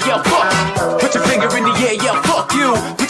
Me levanto comigo, eu calo comigo, eu canto, eu bato um papo,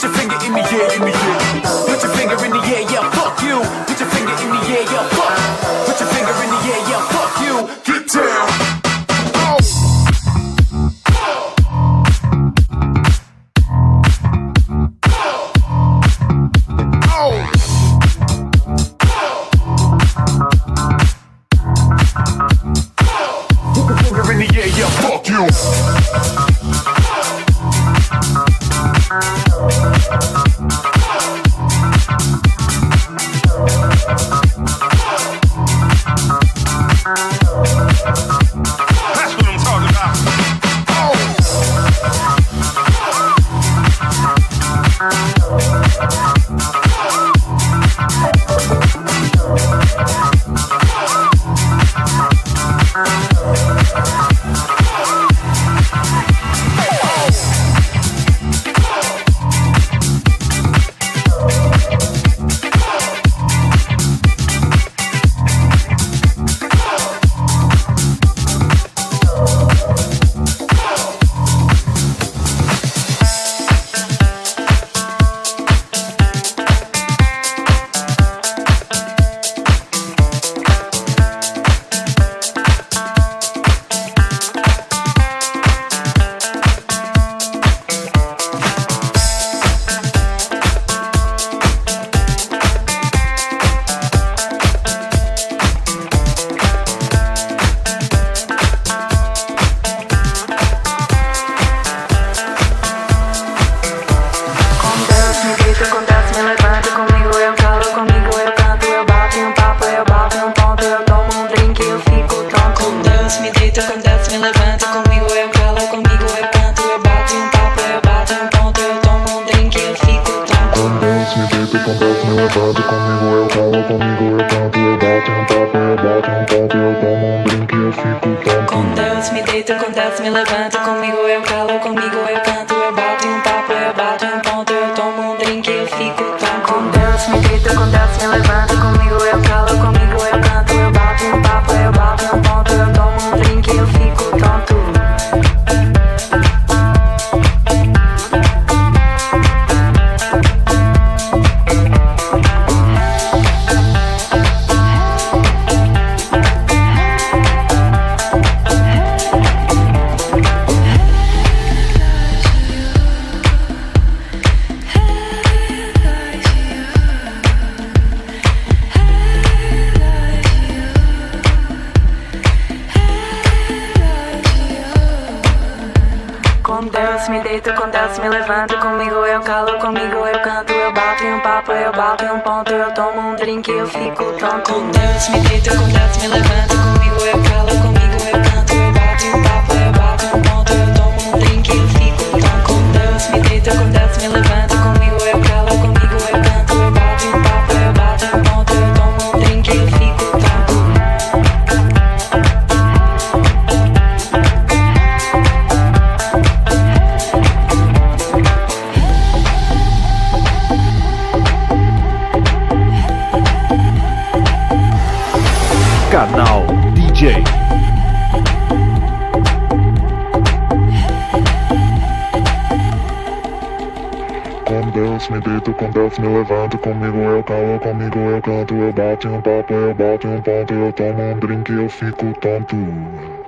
Me levanto comigo eu calo, comigo eu canto, eu bato em um papo, eu bato em um ponto, eu tomo um drink, eu fico tonto.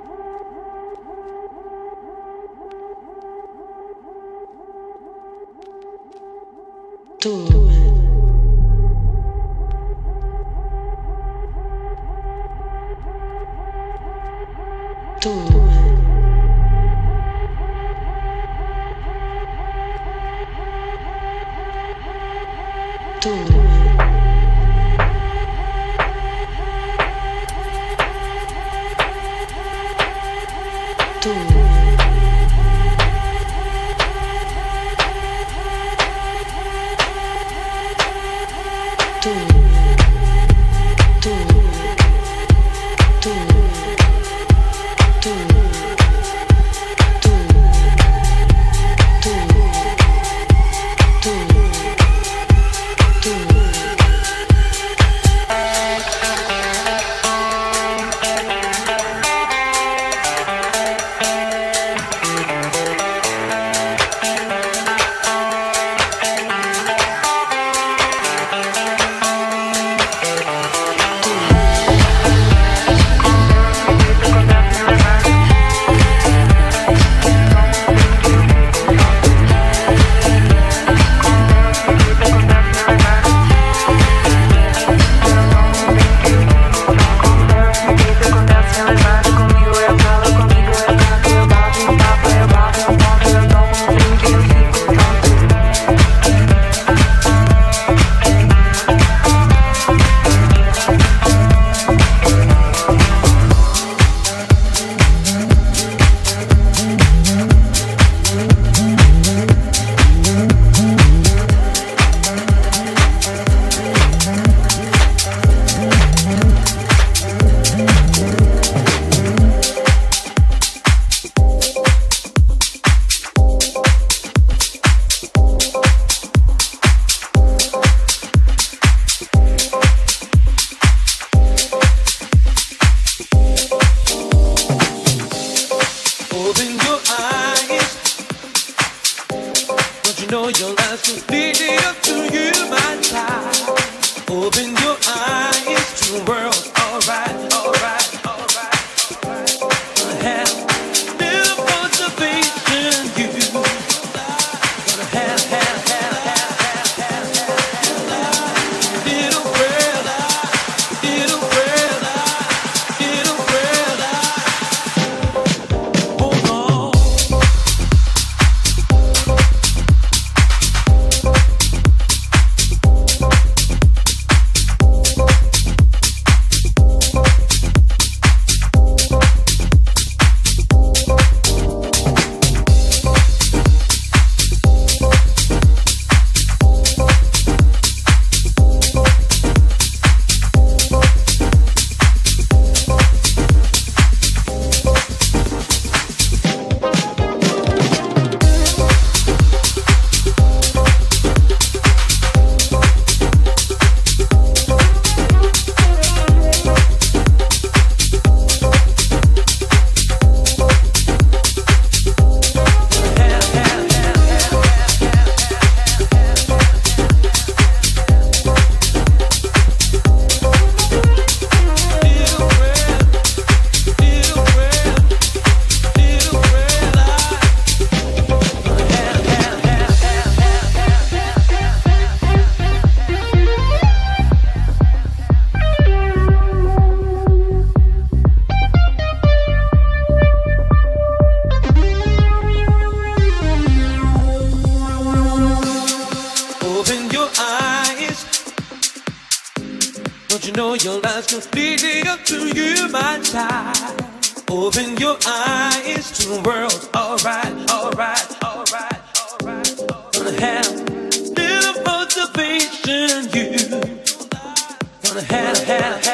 the hand, hand.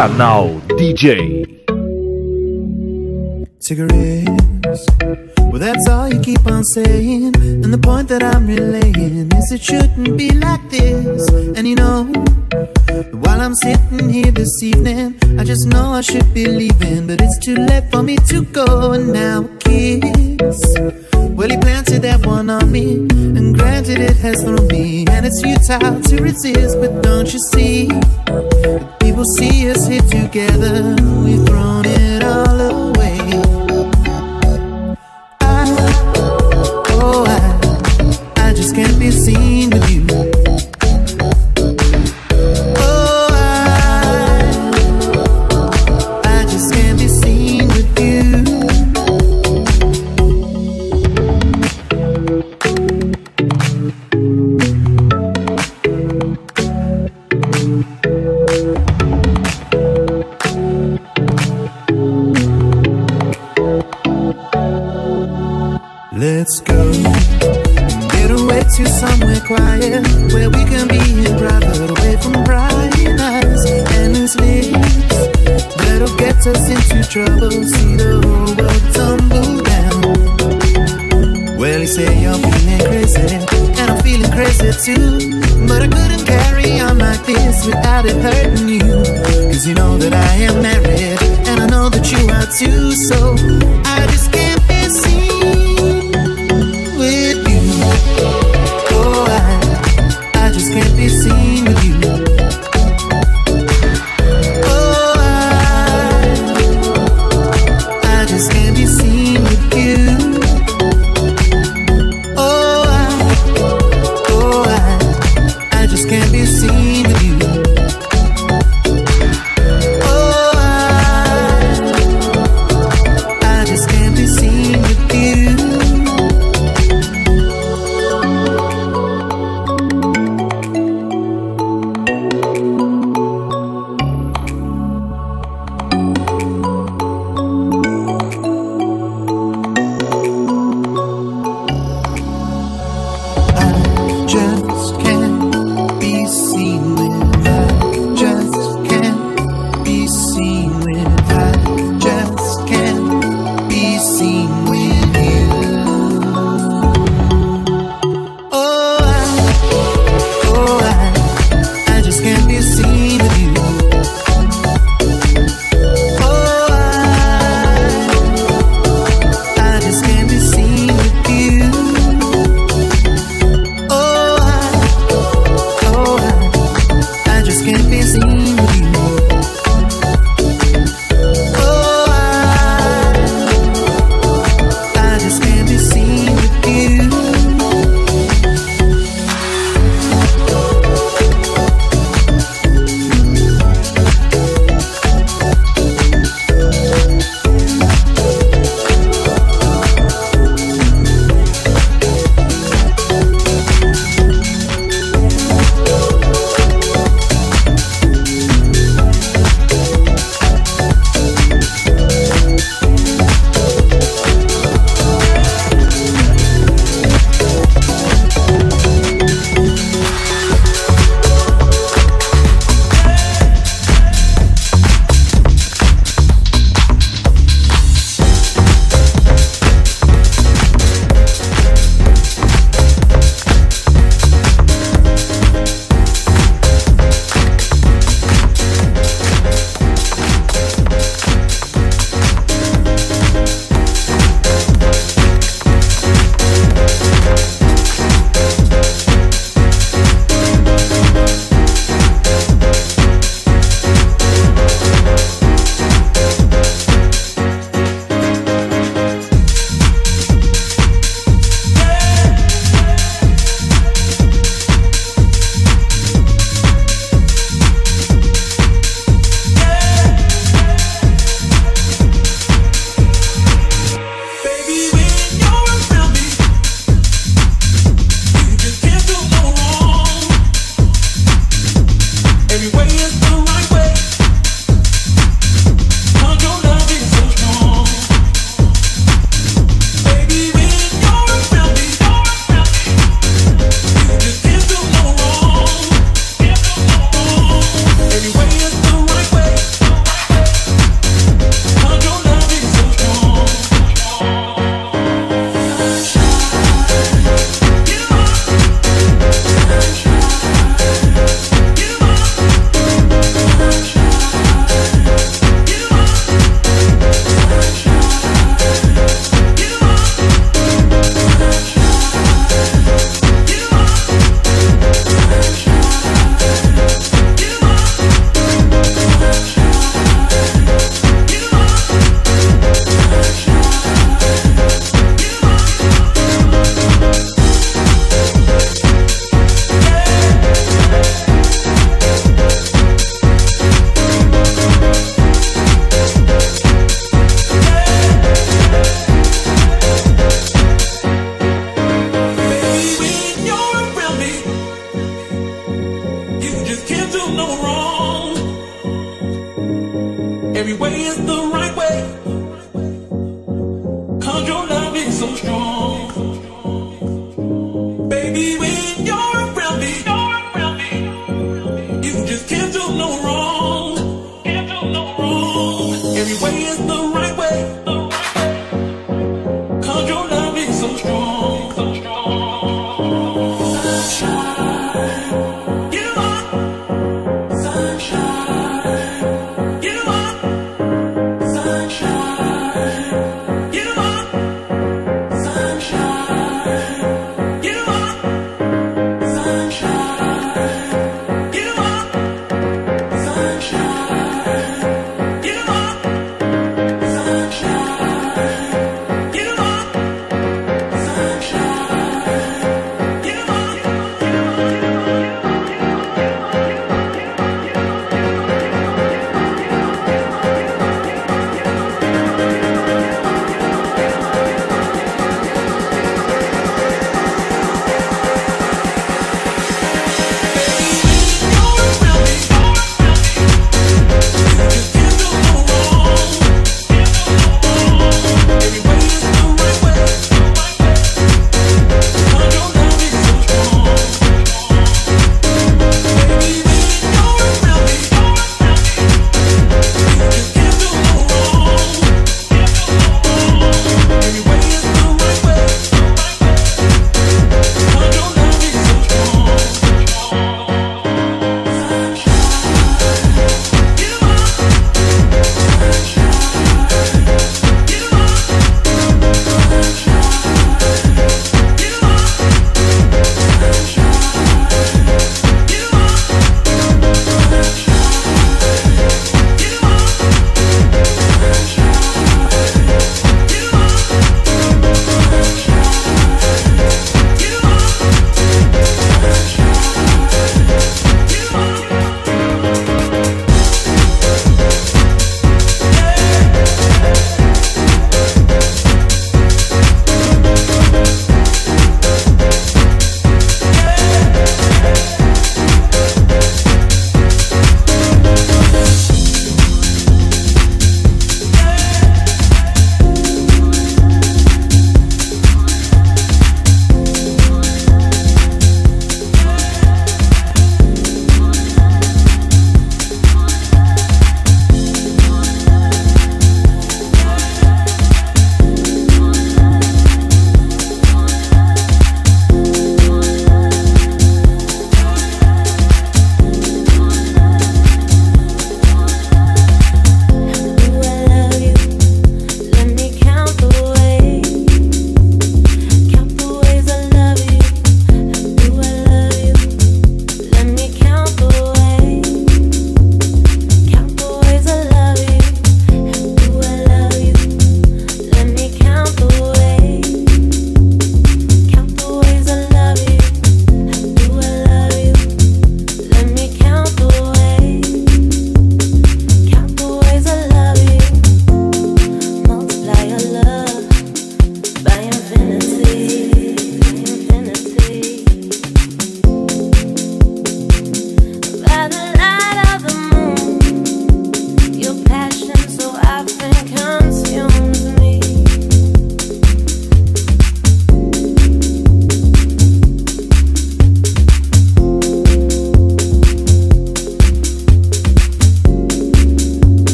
Canal DJ. Cigarettes, well, that's all you keep on saying. And the point that I'm relaying is it shouldn't be like this. And you know, while I'm sitting here this evening, I just know I should be leaving, but it's too late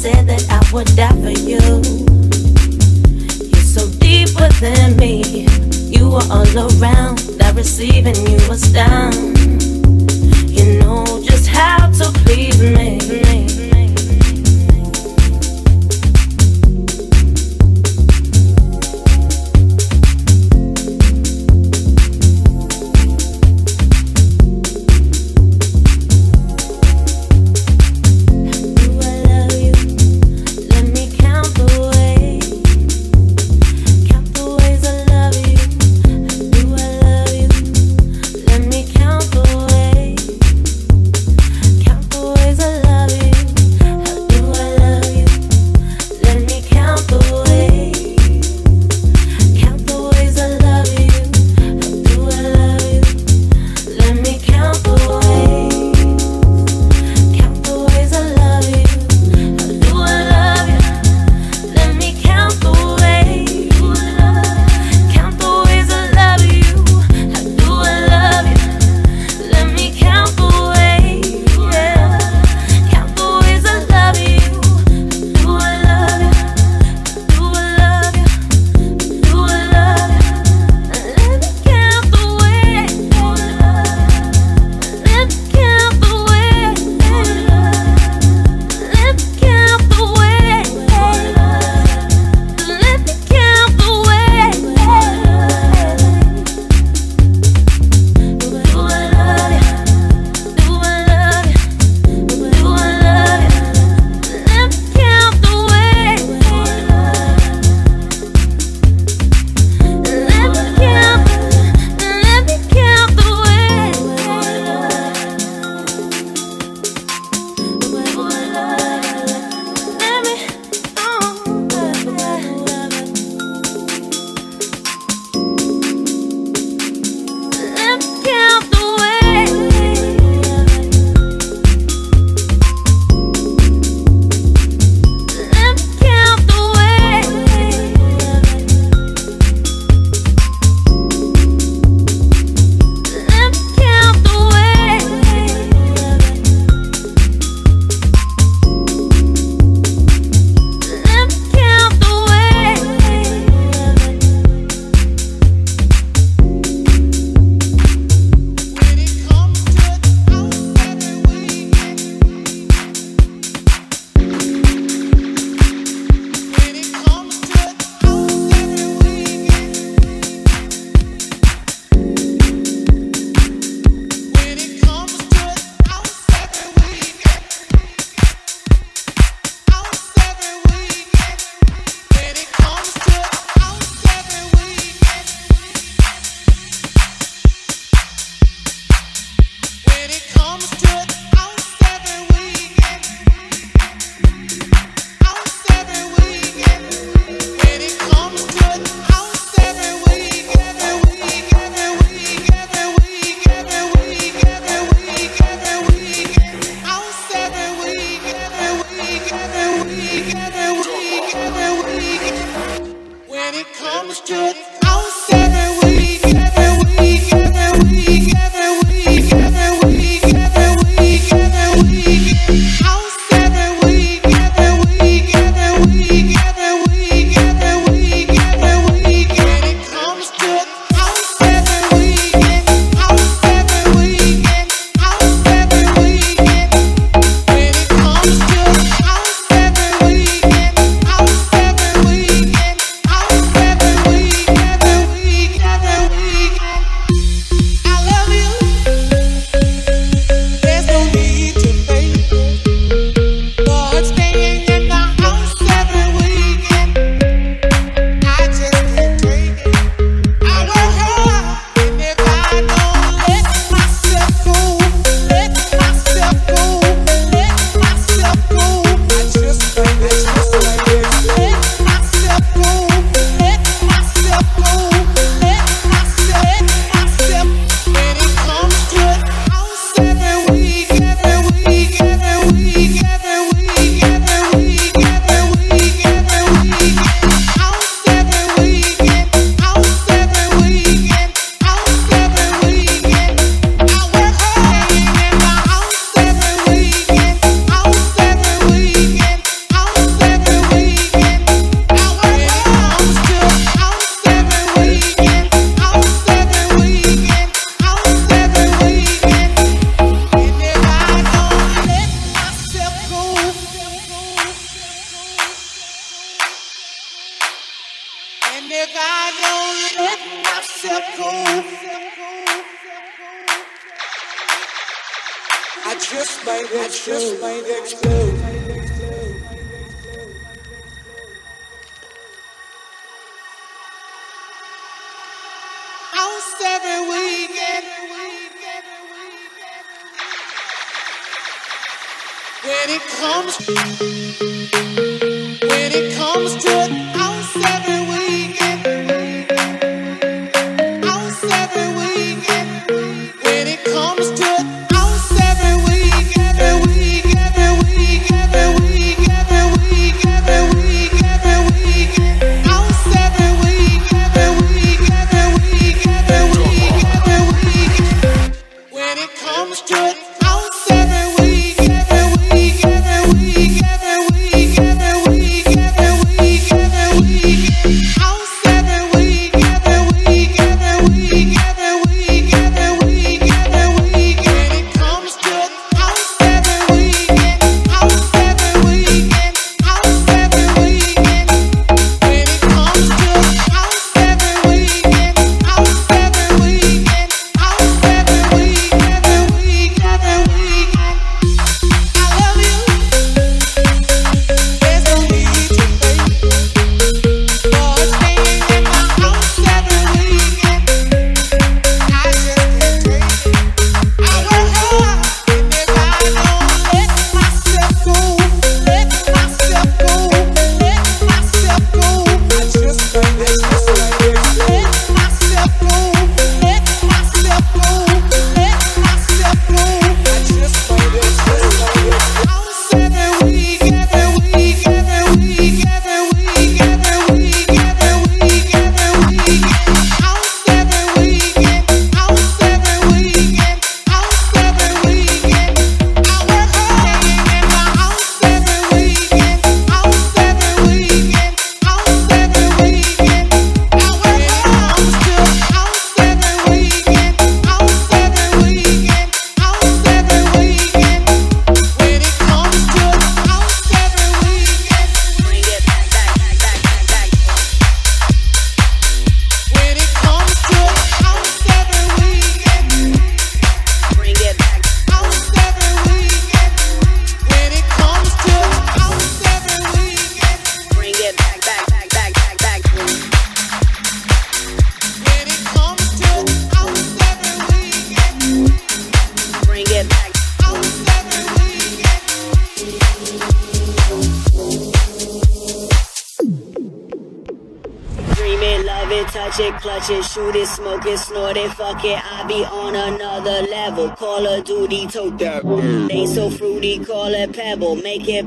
said that I would die for you. You're so deep within me, you were all around. That receiving you was down. You know just how to please me.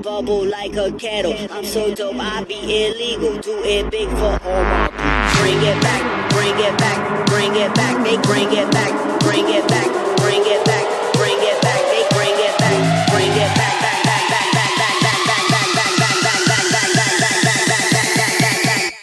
Bubble like a kettle. I'm so dope, I be illegal. Do it big for all my. Bring it back, bring it back, bring it back. They bring it back, bring it back, bring it back, bring it back. They bring it back, bring it back, back, back, back, back, back, back, back, back, back, back, back, back, back, back, back, back, back, back, back.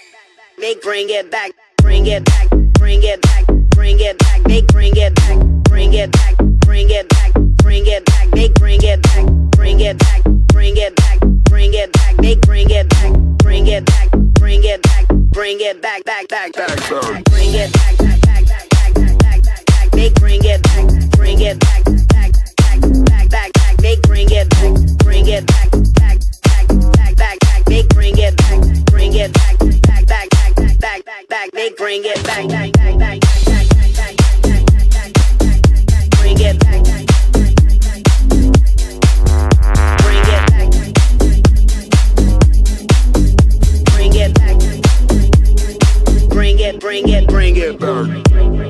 They bring it back, bring it back, bring it back, bring it back. They bring it back, bring it back, bring it back, bring it back. They bring it back, bring it back bring it back, bring it back, they bring it back, bring it back, bring it back, bring it back, back, back, back, bring it back, back, back, back, back, back, back, back, they bring it back, bring it back, back, back, back, back, back, they bring it back, bring it back, back, back, back, back, back, they bring it back, bring it back, back, back, back, back, back, back, they bring it back, back, back, back, bring it back. it, bring it, bring it. Bring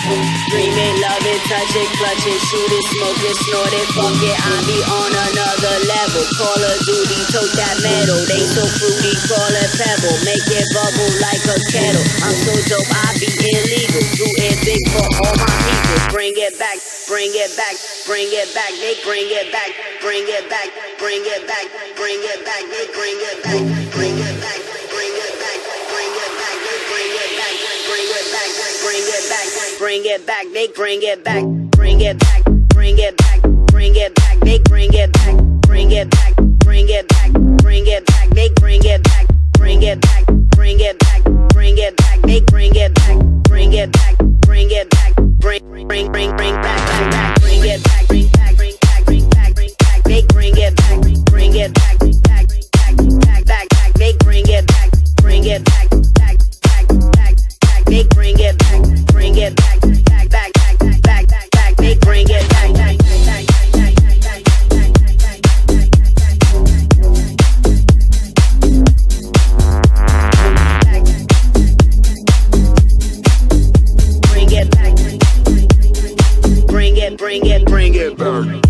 Dream it, love it, touch it, clutch it, shoot it, smoke it, snort it, fuck it. I be on another level. Call of Duty, tote that metal. They so fruity, call it pebble. Make it bubble like a kettle. I'm so dope, I be illegal. Do it big for all my people. Bring it back, bring it back, bring it back. They bring it back, bring it back, bring it back, bring it back. They bring it back, bring it back, they bring it back, bring it back, bring it back, bring it back, they bring it back, bring it back, bring it back, bring it back, they bring it back, bring it back, bring it back, bring it back, they bring it back, bring it back, bring it back, bring bring bring bring back back back, bring it back, bring back, bring back, bring back, bring back, they bring it back, bring it back bring